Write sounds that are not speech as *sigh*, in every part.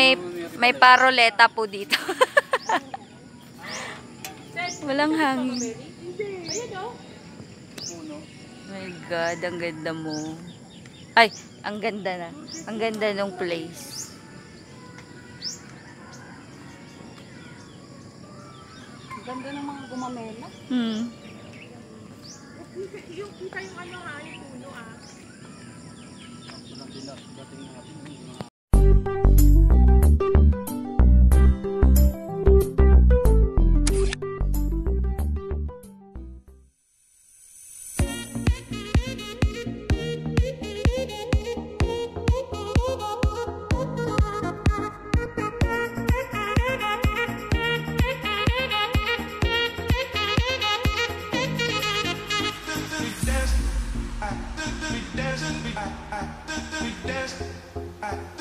May may paroleta po dito. *laughs* Walang hangin. My God, ang ganda mo. Ay, ang ganda na. Ang ganda ng place. Ang ganda ng mga gumamela. Hmm. Yung kita yung ano ha, yung puno ah.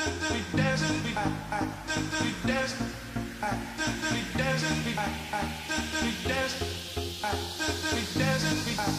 dancing, we dancing,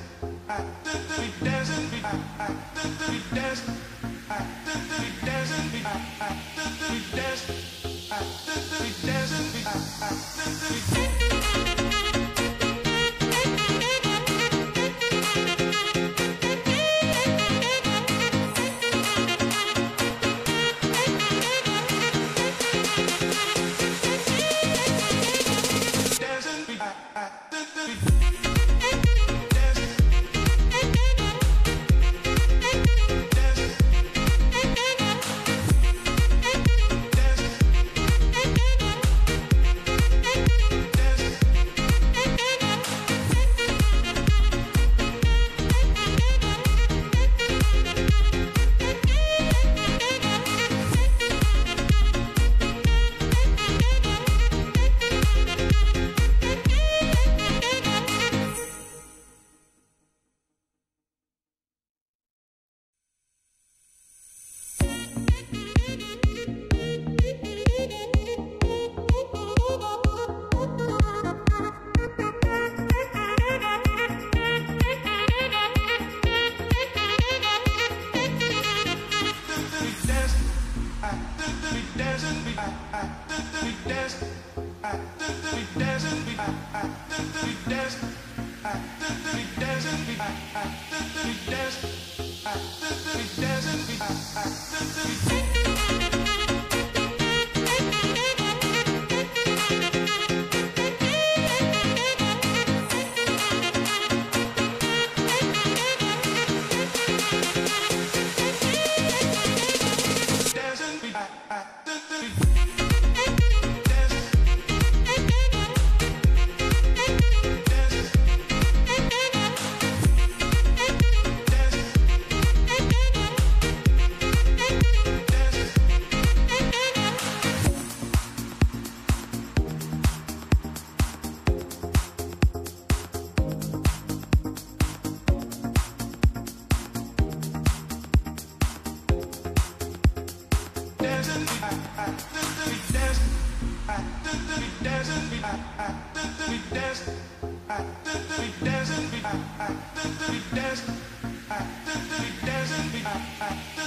back. dancing, I, dancing, I, dancing.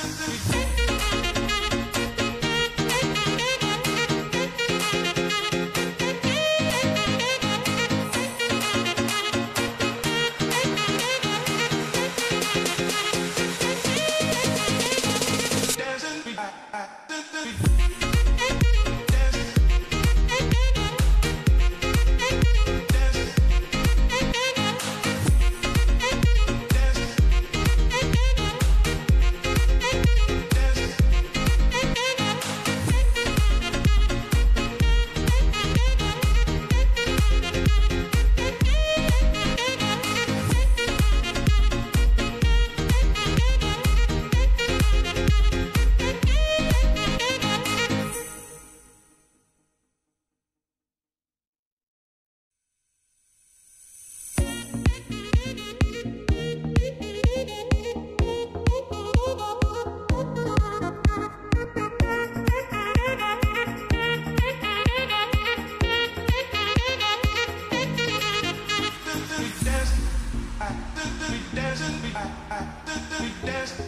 Thank you. Dancing,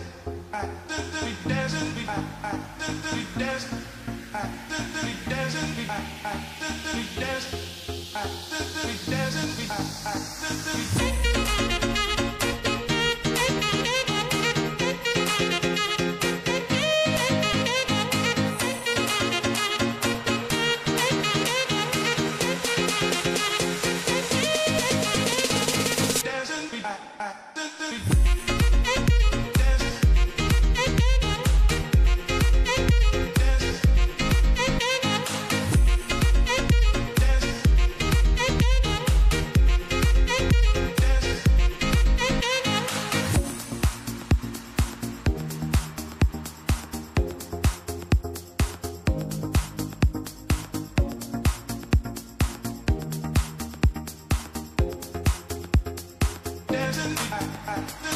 I